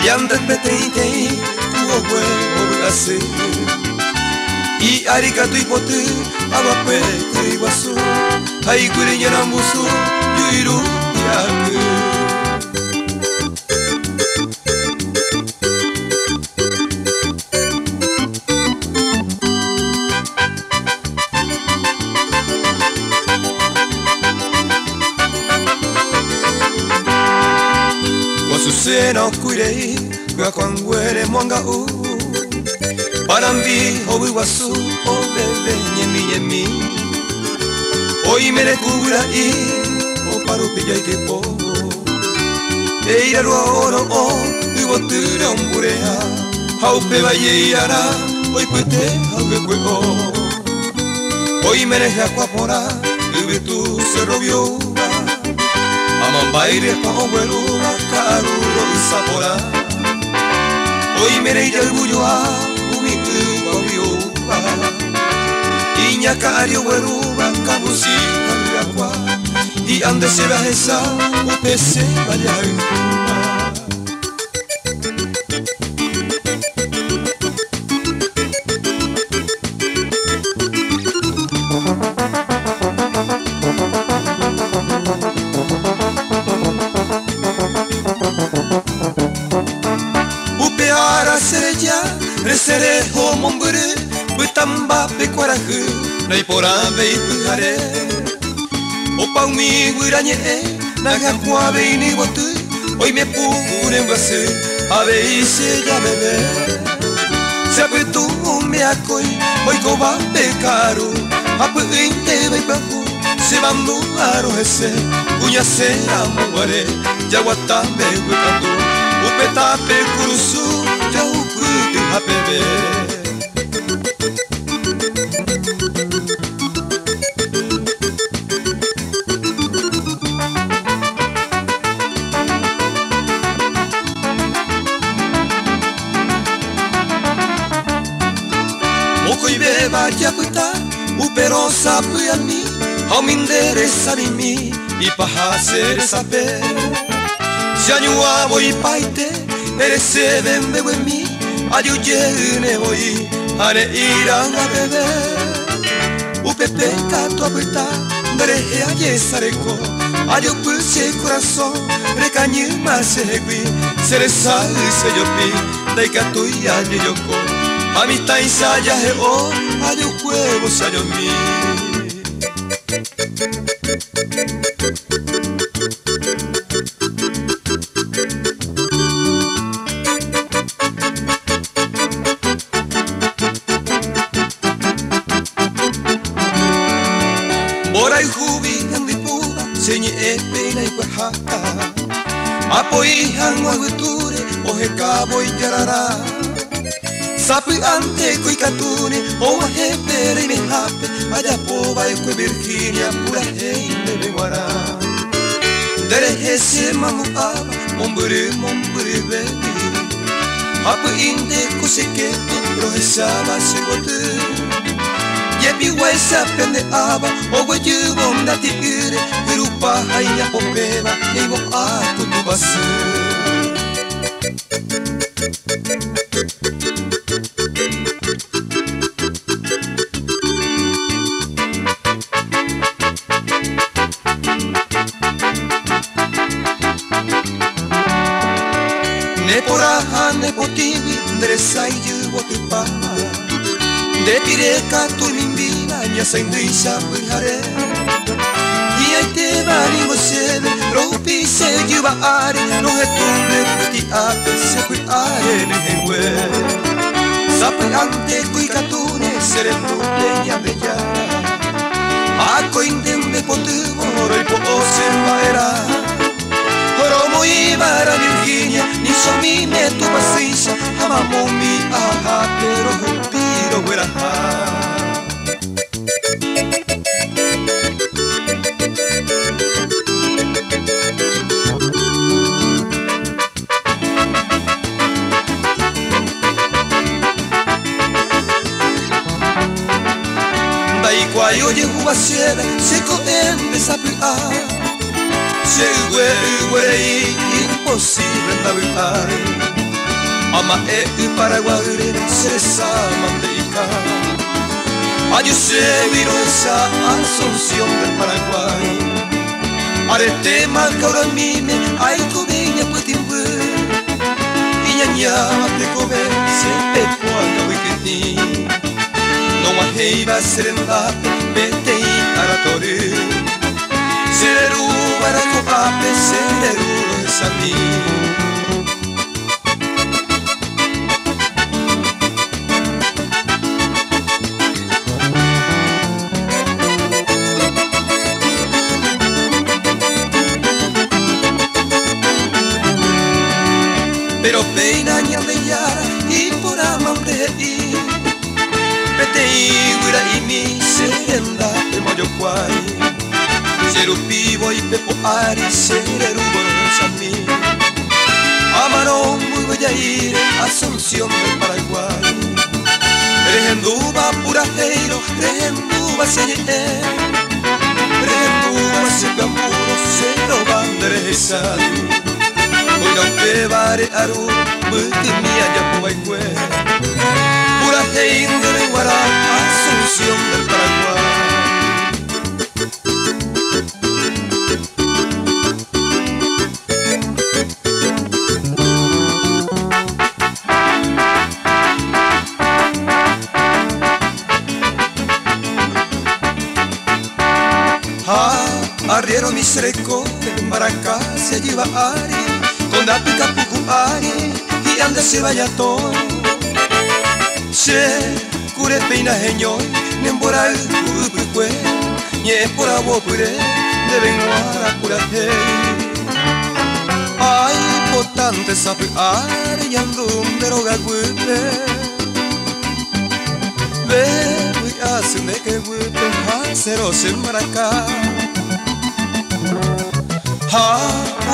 Yererei Yandre petei Kuo hue obugase I arigato ipote Abape iwasu Hai gure nyarambusu Yuiru yaku Susena kurei Kwa kwangwere mwanga u. Parambi obu wasu Obebe nyemi nyemi. Oi mere kubura i O paru pilla i kepo Eira rua oro o Ugo ture omburea. Haupe ba yeiara Oi pute haupe kwe o. Oi mere hakwa pora Ubi tu se robiuba Amambaire pa obueluba Karuro usapora Oimerei jalbuyoa umitu babiuba Iñaka ario weruba kabusi kangakwa I andesera hesa upese balyahu Butamba pe kwarahu Nei pora vei puhare Opa umi guranye e Naga kwa vei ni botu Oi me pure mbase Ave ise ya bebe Sabe tu me akoi Oi ko va pe karu Apu inte vei bahu Se bandu aro ese Unya se amuare Jawata me wikatu Upeta pe kurusu Upero sapu almi Haumindere sarimi Ipaha sere sape Sianyua voi paite Merece vende mi Adiu jene voi Hane iranga bebe Upepe kato aputa Ndere aye sareko Adiu pulse corazón Recañe más Sere sai se yopi Daika tuya ye yoko Amita isaya he o Adiu cuevo sayo mi Bora i hubi handi puga Senye e pena i kwahaka Apo i hangwa guture O he kabo i yarara Sapu ante kui katune O he pere i me hape Aya pova e kwe Virginia Pura hei me me wara Dere he se mamu aba Mombure mombure bebi Apo inde kusekete Rohesaba se bote Yebi wesa pende aba Ogo yubo ndati ure Grupa haya popeba Eibo ako tubasu Ne cartulmimbila minha sanguicha pujaré pues E aí te vale você Roupi seguiu a área No es tu retorno puti ata Se fui área nem remué Sapi ante cui catune Serendo pleia bella Ako intende potuvo Roi poto se vaera Coromo i vara virginia ni Niso mi metu masisha Amamo mi ahatero huwa siebe seko en desapua Se ue ue imposible navegar. Ama e Paraguay se samandeika Ayo se viró esa asunción del Paraguay. Arete marca ahora mime Ay cobeña putimbu Iñaña te come se te puanga wikini No más heiva serendate Vete y aratori Zerua erako pape, zerua esan pivo y pepo ari sereru a mí Amarón muy bella ir Asunción del Paraguay. Regenduba pura heiro Regenduba se Regenduba se camuro Cero banderezado Oiga bare aru Mutimi aja puai kue Pura hein de guara Asunción del Paraguay arriero mi sereco, Maracá se lleva ari con pica pucuari y anda se vaya todo. Se cure peina genio nembora ubukwe nye pora wopure deben guara pura ay potante sabe ari yandum deroga gupe ve muy hace me que gupe cero se maracá Ha,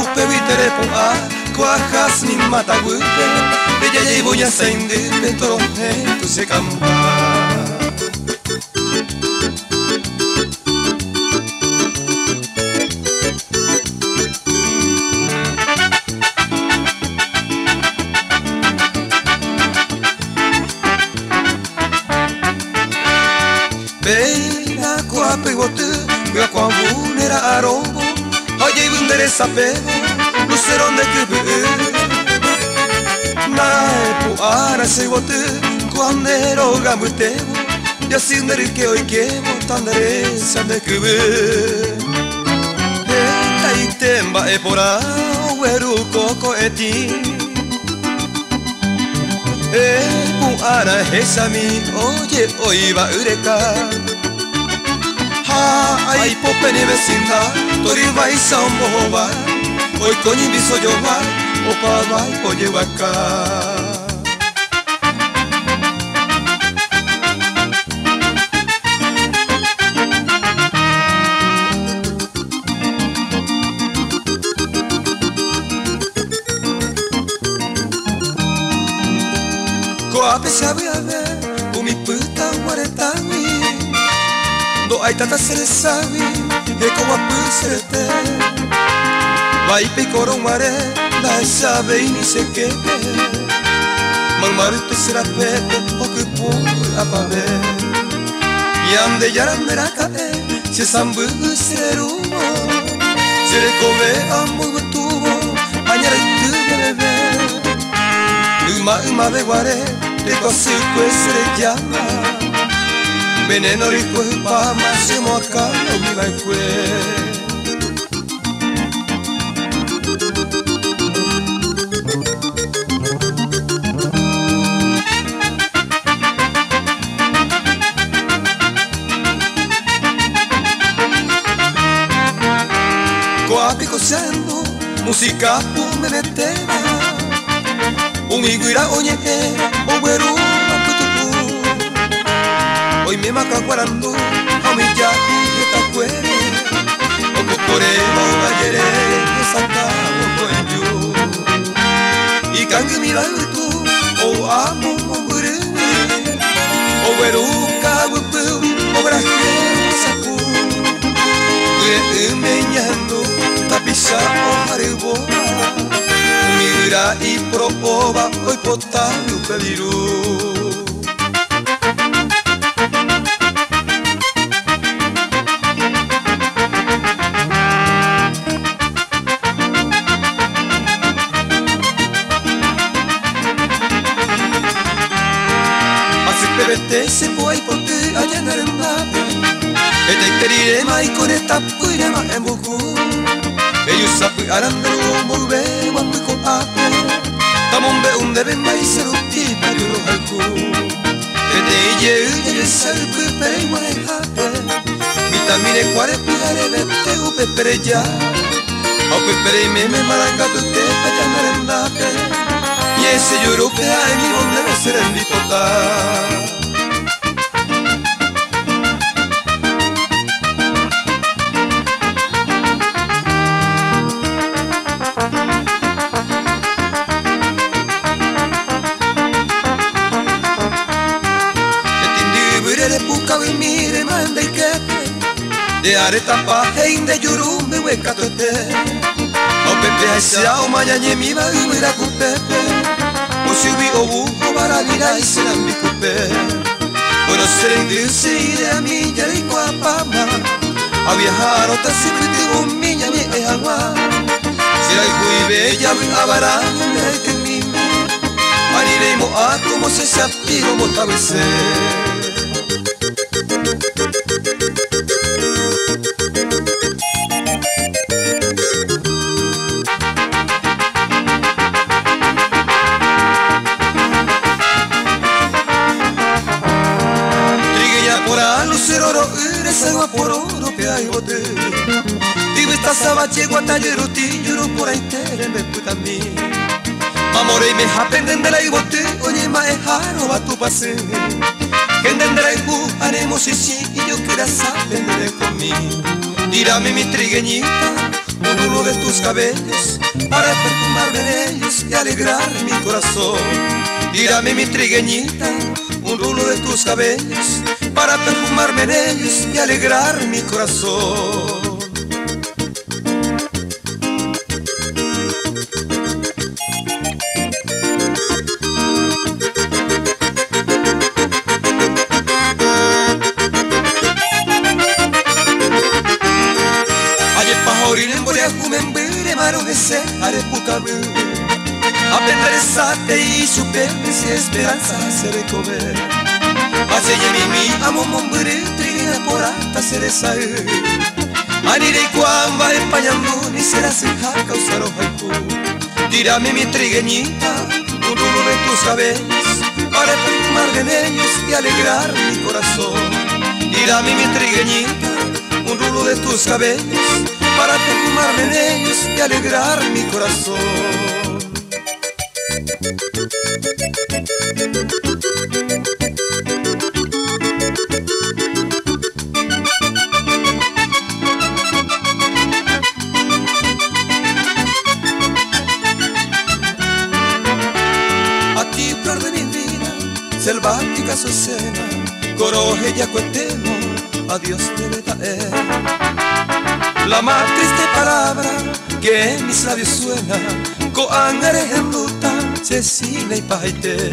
upe vitere po a, kuajas ni mata gupe, ella llevo ya se indipe toronte tu se Oye, bundere sapego, lucero de que Nae po ara se bote, kuandero gamutego, ya sin der que hoy quemo, tandere sa de que Eta itemba e pora, weru koko eti. E po ara hesa mi, oye, oi va ureka. Ai pope ni vecinda Tori vai samboba Oi koni biso joba Opa vai poje waka Koape sabe a ver Umi puta waretami Do ai tata sere sabi E como a pusete Vai pe coro mare Na sabe ni se que Man maru te sera pete O que pu a pave Yam de yaram de raka e Se sambu sere rumo Sere kove amu tubo Añara tu bebe Uma uma de guare Te kosu kwe sere llama veneno rico e pama siamo a caldo mi vai qui Coapi cosendo musica pume metteva un iguira mema kakwarandu hamija yetakwere okokoreba bayere esaka okoenju ikangi mibavirtu oamo omburiwe oweruka wipu obrahe osaku weemenyando tapisa ohareboa umira ipropoba oipotavi upeviru esta puire ma en buku Ellos sapu arandero muy be wambu ko ape Tamon be un debe mai seruti pariuro halku Ete ije ije serpu pere mai hape Vitamine quare pigare vette u pepere ya Au pepere me me maranga tutte pa ya merendate Y ese lloro que hay mi donde debe ser en mi total de areta pahein de yurumbe weka tote o pepe hasia o mañañe mi va uira kupepe o subi o bu o baralira y será mi kupe bueno serende se ide a mi ya de cuapama a viajar o ta siempre te un miña mi e agua si la oro que hay bote Digo esta sabache guatallero ti lloro por ahí tere me puta mí Amore me japenden de la ibote oye ma es jaro va tu pase Que entendrá y haremos y sí y yo quiera saber conmigo Tírame mi trigueñita un uno de tus cabellos para perfumarme de ellos y alegrar mi corazón. Tírame mi trigueñita, un rulo de tus cabellos para perfumarme en ellos y alegrar mi corazón. Ayer pajorin en borea kumembere maro ese arepucabe Apendrezate y supe si esperanza se de comer Aseña mimi amo mombere trina porata seresa Anire cuamba españando ni será seja causar haiku Tírame mi trigueñita, un rulo de tus cabellos Para perfumar de ellos y alegrar mi corazón. Tírame mi trigueñita, un rulo de tus cabellos Para perfumar de ellos y alegrar mi corazón Azucena, coroje y acuetemo, adiós debe traer. La más triste palabra que en mis labios suena, coangare en luta, cecina y paite.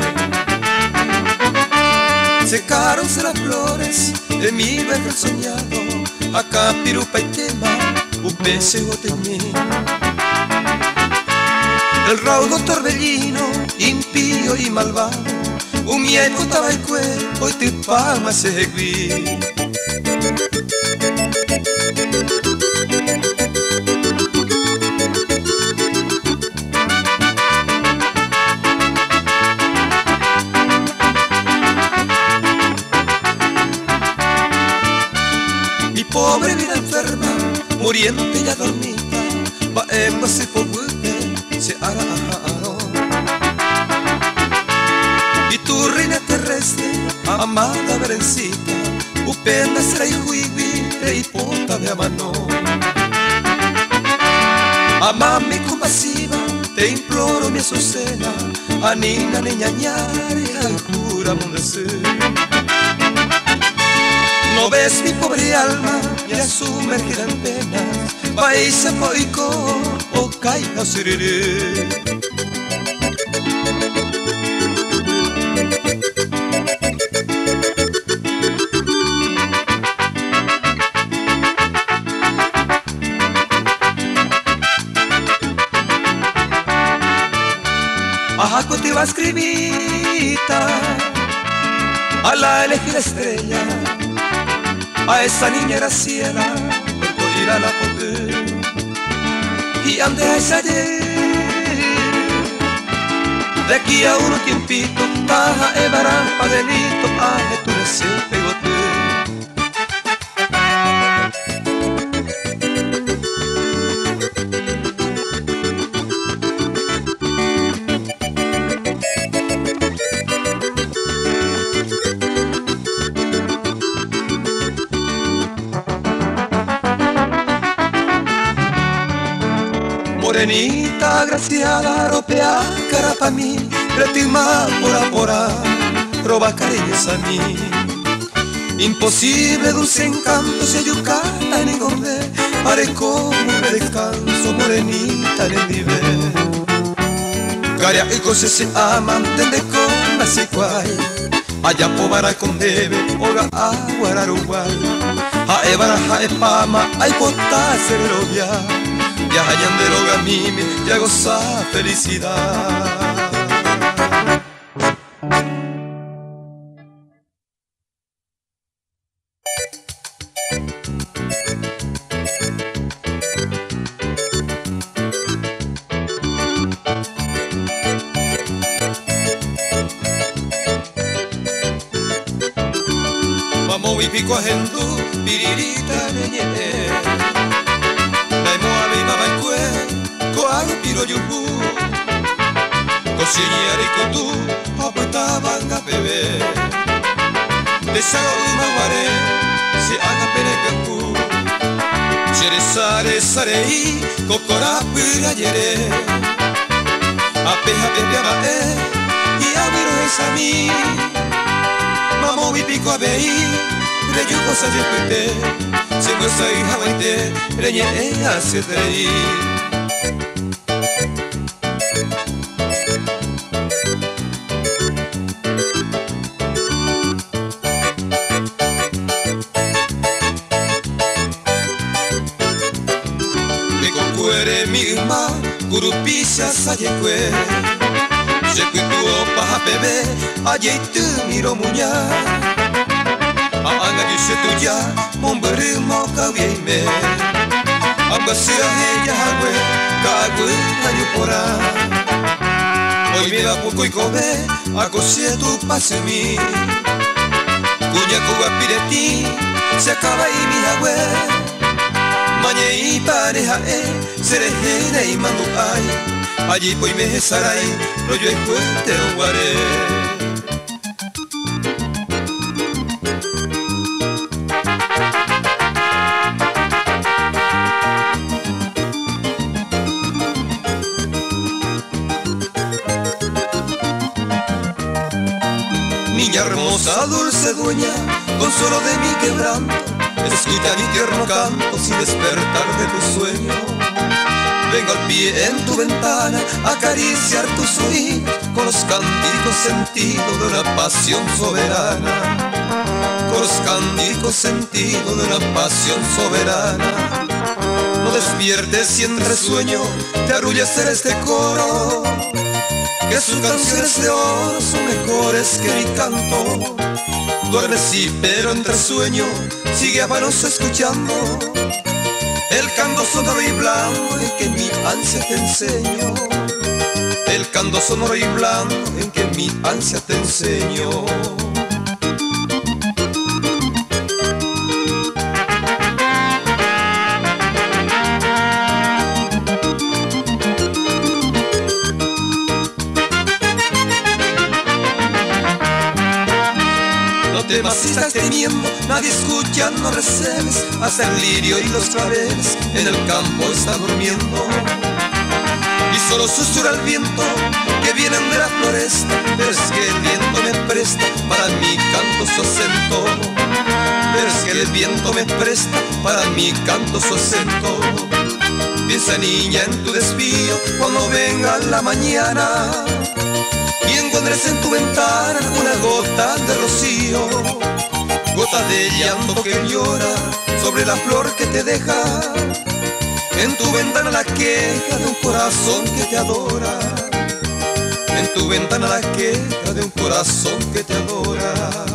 Secaronse las flores de mi verde soñado, acá pirupa y tema, un pese. El raudo torbellino, impío y malvado, umieku tabaikwe oitipama segui Mi azucena, anina niña mundecer. No ves mi pobre alma, ya sumergida en penas, país poico, o caiga sereré. Abajo te va a la elegir estrella, a esa niña Graciela, por a la poder y ande a esa de aquí a uno tiempito, baja el barampa delito, a que agraciada, ropea cara pa' mí, retima pora pora, roba cariños a mí. Imposible dulce encanto se yucata en engorde, parezco me descanso, morenita en el nivel. Caria y cosas se aman, tende con la secuay, allá pobara con debe, oga agua Uruguay, a ebara, a espama, hay potasio de hayan deroga mimi y goza felicidad. Vamos y pico a piririta ñeñe. Kosinyari kutu apata banga bebe Desago umaware se aga penegaku Sere sare sare i kokora pura yere Ape hape beba e i awiro esami Mamo bipiko abei Reyu kosa jepute Se muesa i hawaite Renye e siasa yekwe Zekutuo paha bebe ajeitu miro munya Aanga gise tuja mumberi mau kau yeime Abga sia heja hagwe kagwe hayu pora Oi me la pukui kobe ako sia tu pasemi Kunya kuwa pireti se acaba y mi hagwe Mañe i pareja eh, e serejera y mandu ay. Allí voy me sarai lo yo fuerte guaré Niña hermosa, dulce dueña, consuelo de mi quebranto Escucha mi tierno canto sin despertar de tu sueño. Vengo al pie en tu ventana a acariciar tus oídos con los cánticos sentidos de una pasión soberana. Con los cánticos sentidos de una pasión soberana. No despiertes si entre sueño te arrulla ser este coro. Que sus canciones de oro son mejores que mi canto. Duerme sí, pero entre sueño sigue a manos escuchando el canto sonoro y blanco en que mi ansia te enseño. El canto sonoro y blanco en que mi ansia te enseño. Si estás teniendo, nadie escucha, no receles, hasta el lirio y los claveles en el campo está durmiendo. Y solo susurra el viento que vienen de la floresta, pero es que el viento me presta para mi canto su acento. Pero es que el viento me presta para mi canto su acento. Piensa niña en tu desvío cuando venga la mañana encuentres en tu ventana una gota de rocío, gota de llanto que llora sobre la flor que te deja. En tu ventana la queja de un corazón que te adora. En tu ventana la queja de un corazón que te adora.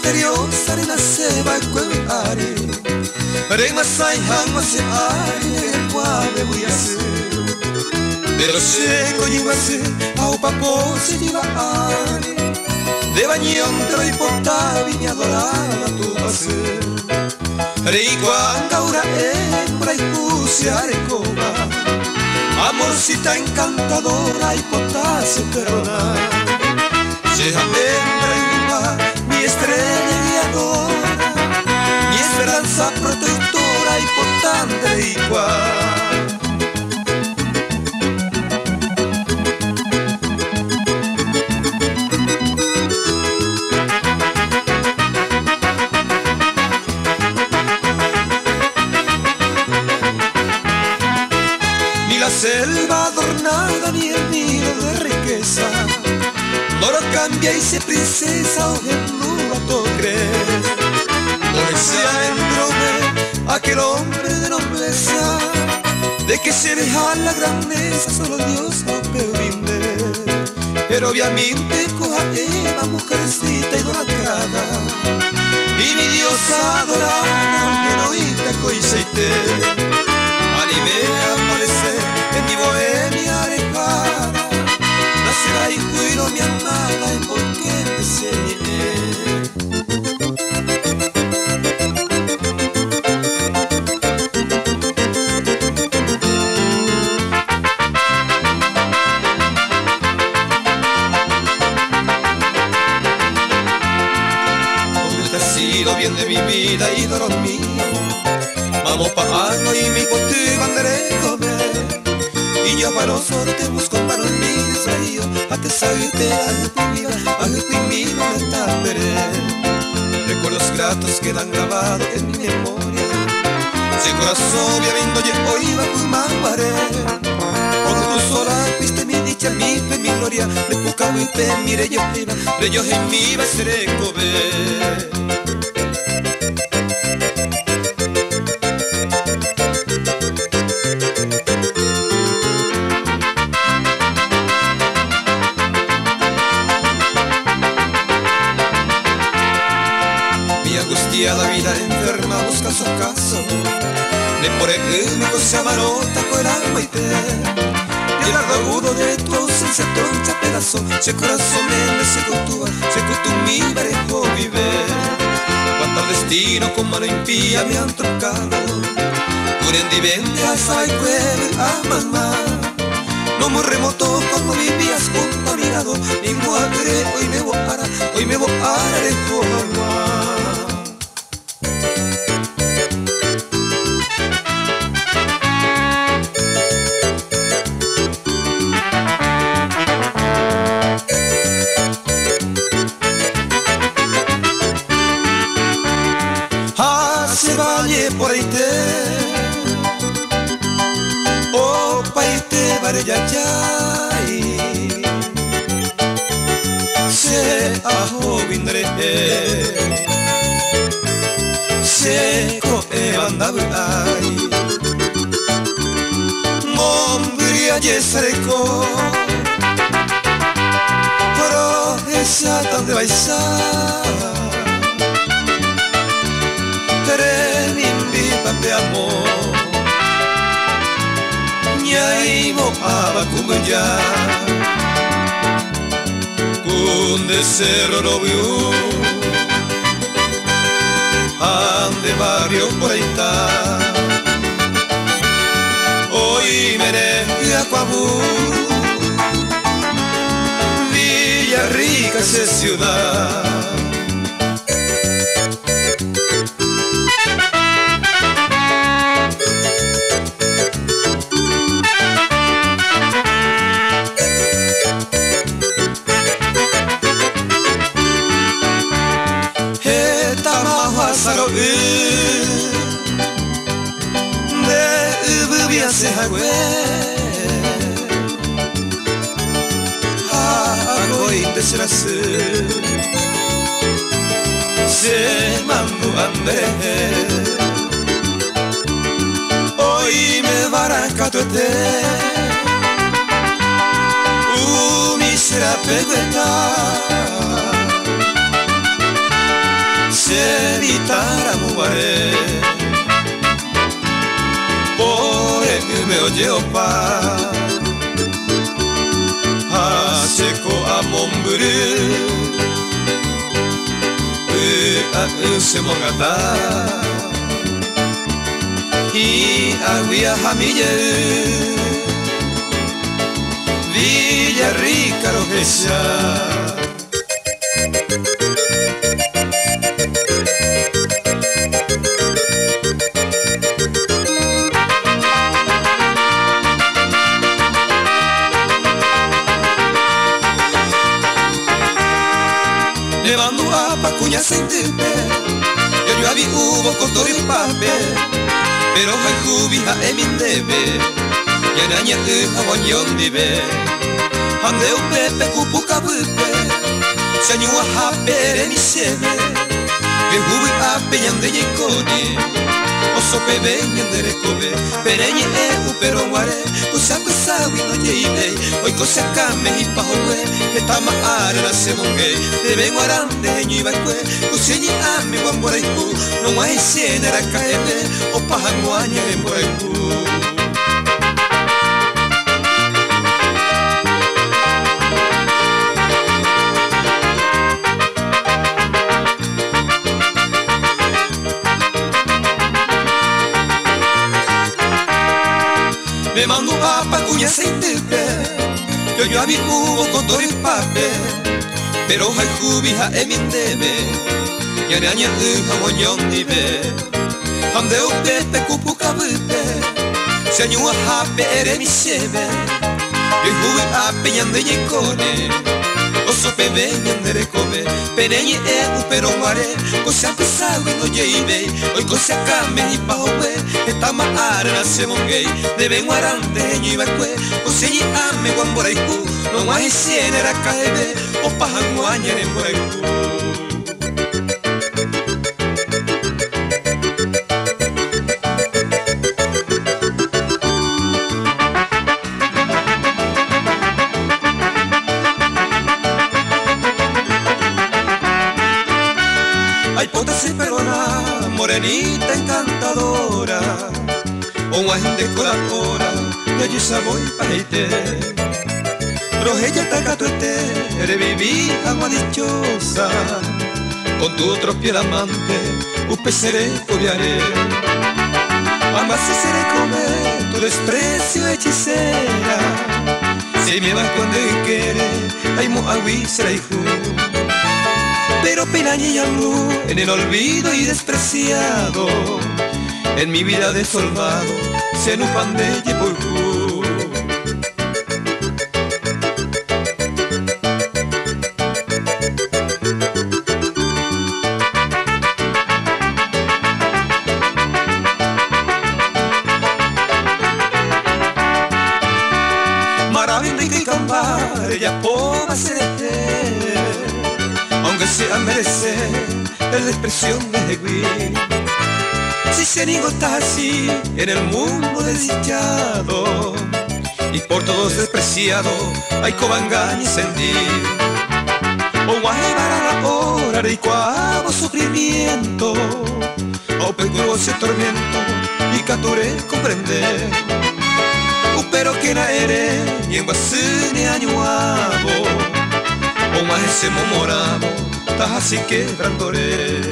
Misteriosa, arena se va a cuevare. Rema sai hama se ari, el me voy a hacer. Pero seco llevase au papo se lleva ani De bañón te doy potavi mi adorada tu pase Rico angaura hembra y puse arecoba Amorcita encantadora y potase perona Sea hembra guiadora Mi esperanza protectora y potante igual selva adornada ni el nido de riqueza. No lo cambia y se princesa o aquel hombre de nobleza, de que se deja la grandeza, solo Dios lo brinde. Pero obviamente coja Eva, mujercita idolatrada, y mi Dios adorada, que no te coiseite, anime aparecer en mi bohemia alejada nacerá hijo y mi amada en por qué me quedan grabados en mi memoria. Si corazón viendo yo hoy va con tú sola viste mi dicha, mi fe, mi gloria De poca te mire yo iba, de yo en mi va a ser Se corazón me se cultúa, se mi parejo vive. Cuánto destino con mano impía me han trocado. Curendi vende a cueve a mamá. No muy remoto cuando vivías junto a mi lado Mi mujer hoy me voy a hoy me voy a andaburai Mombria yesareko Pero esa tan de baisar de amor. Nyaimo abakumja Kunde cerro novio Ande barrio por ahí está Hoy merengue Acuabú. Villa Rica es ciudad baraka tuete Umi será pegueta Se evitara muare Por el me oye opa. Haseko amomburu Ua Hi aguia hamille Villa Rica Rogesia cuña sentirte Yo yo abi ubo kotori pape Pero hai hubi ha emin debe Ya nanya u hawanyon dibe Hande u pepe kupu kabupe Sanyua ha pere mi sebe Que hubi ape yande yekoni Oso pebe yandere kobe Pereñe e u pero ware Kusaku sawi no yeibe Oi kosa kame hipahowe Etama are na semonge Debe guarande nyi bakwe Kusenyi ame wamboraiku No mai siene rakaebe Opaha mwanya remboraiku Me mando papa cuña sentirte Yo yo abi ubo kotori pape Pero hai hubi ha emin debe Ya nanya u hawanyon dibe Hamde u pepe kupu kabute Sanyua ha pere mi sebe Yo hubi ape yande yekone Oso pebe yandere kobe Pereñe e u pero mare Kosa pesawi no yeibe Oi kosa kame hi pahowe Etama are na semongei Debe guarande nyi bakwe Kosenyi ame wamboraiku No mai siene rakaebe Opaha mwanya remboraiku Ay, De coladora, de voy paite Rogeya tacatuete, reviví agua dichosa. Con tu otro piel amante, upe seré cobiaré Ambas se seré comer tu desprecio hechicera. Si me vas cuando quiere, ay mo será hijo pero pena y llanto en el olvido y despreciado en mi vida desolvado se no pan de Yepurú. Maravilla y cambar, ella poma se aunque sea merecer el desprecio de Gui. Si se niego está así en el mundo desdichado y por todos despreciado, hay cobangaña y sentir. O guay para la hora de cuavo sufrimiento, o ese tormento y cature comprender. Pero que na ere y en basune añuavo o más ese momorado, estás así quebrandore.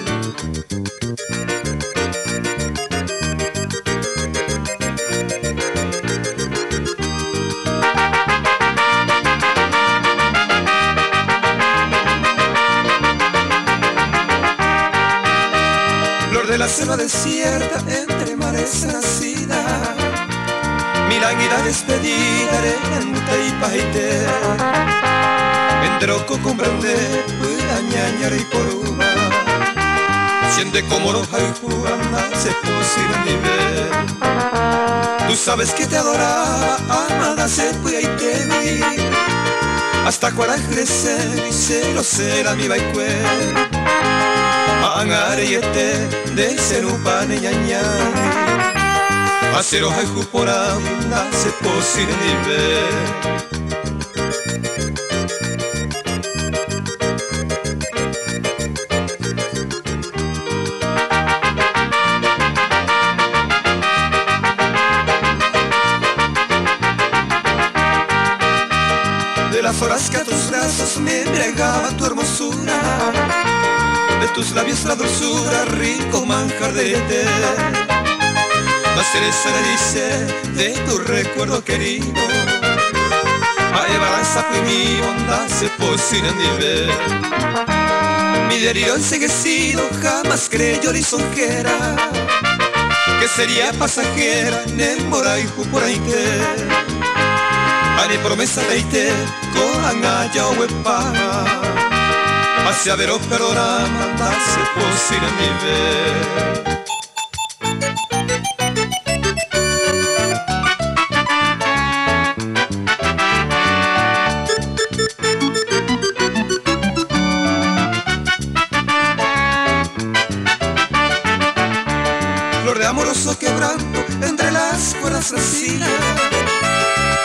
Desierta, entre mares nacida, milanguida despedida de y paite. Endroco comprende ñañara y poruba Siente como roja y juganda se posible nivel. Tú sabes que te adoraba, amada se fue y te vi. Hasta cuando crecer y se lo será mi baicue angare yete de senupane ñañari Acero hay jupora se posir nivel las horas que a tus brazos me entregaba tu De tus labios la dulzura, rico manjar de té. La cereza dice de tu recuerdo querido. A balanza fue mi bondad se posina nivel Mi diario enseguecido jamás creyó lisonjera Que sería pasajera, nemora y por ahí Ani promessa dei te kohanga jawe pa Hacia vero perdonama da se fossi nel mi ver Flor de amoroso quebranto entre las cuerdas resinas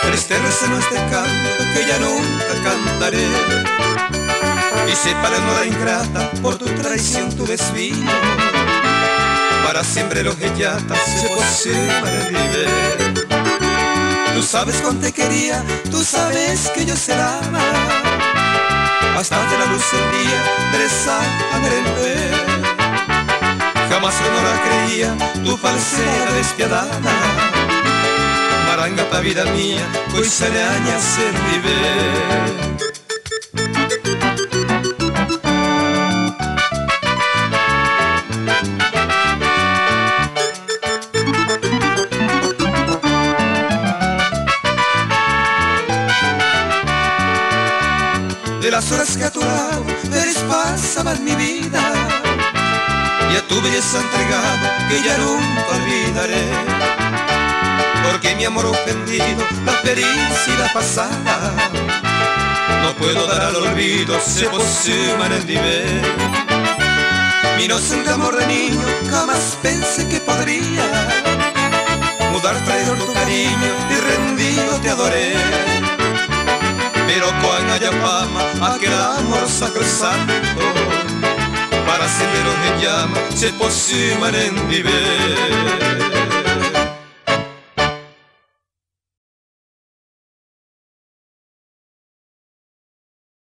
Triste no este canto que ya nunca cantaré Y sepa la ingrata por tu traición tu desvío. Para siempre los hellatas se poseen el Tú sabes cuánto te quería, tú sabes que yo se Hasta que la luz del día de Jamás yo no la creía, tu falsedad despiadada. Maranga pa vida mía, coisa de aña ser viver De las horas que a tu lado eres pasaban mi vida y a tu belleza entregado que ya nunca olvidaré porque mi amor ofendido, la felicidad pasada, no puedo dar al olvido, se posuma en el. Mi inocente amor de niño, jamás pensé que podría mudar traidor tu cariño y rendido te adoré. Pero cuando haya fama, aquel amor sacrosanto, para siempre me llama, se posuma en el nivel.